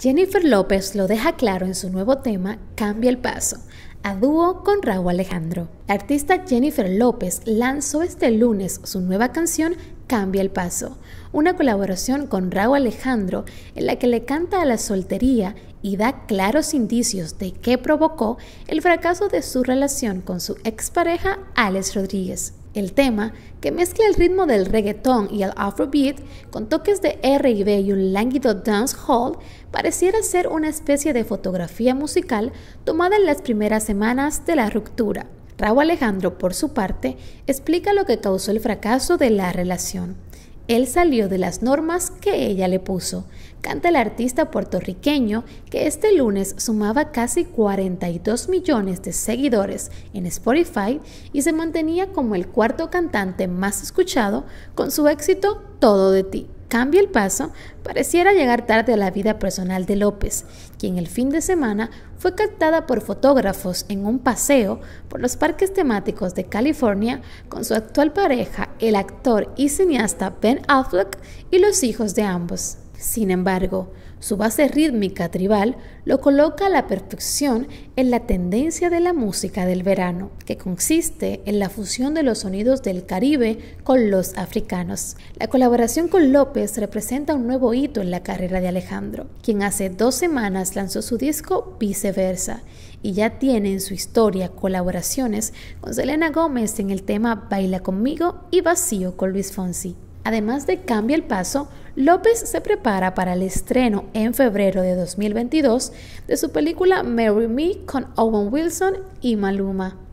Jennifer López lo deja claro en su nuevo tema Cambia el Paso, a dúo con Raúl Alejandro. La artista Jennifer López lanzó este lunes su nueva canción Cambia el Paso, una colaboración con Raúl Alejandro en la que le canta a la soltería y da claros indicios de que provocó el fracaso de su relación con su expareja Alex Rodríguez. El tema, que mezcla el ritmo del reggaetón y el afrobeat con toques de R&B y un lánguido dancehall, pareciera ser una especie de fotografía musical tomada en las primeras semanas de la ruptura. Raúl Alejandro, por su parte, explica lo que causó el fracaso de la relación. Él salió de las normas que ella le puso, canta el artista puertorriqueño que este lunes sumaba casi 42 millones de seguidores en Spotify y se mantenía como el cuarto cantante más escuchado con su éxito Todo de ti. Cambia el paso, pareciera llegar tarde a la vida personal de López, quien el fin de semana fue captada por fotógrafos en un paseo por los parques temáticos de California con su actual pareja, el actor y cineasta Ben Affleck, y los hijos de ambos. Sin embargo, su base rítmica tribal lo coloca a la perfección en la tendencia de la música del verano, que consiste en la fusión de los sonidos del Caribe con los africanos. La colaboración con López representa un nuevo hito en la carrera de Alejandro, quien hace dos semanas lanzó su disco Viceversa y ya tiene en su historia colaboraciones con Selena Gómez en el tema Baila conmigo y Vacío con Luis Fonsi. Además de Cambia el Paso, López se prepara para el estreno en febrero de 2022 de su película Marry Me con Owen Wilson y Maluma.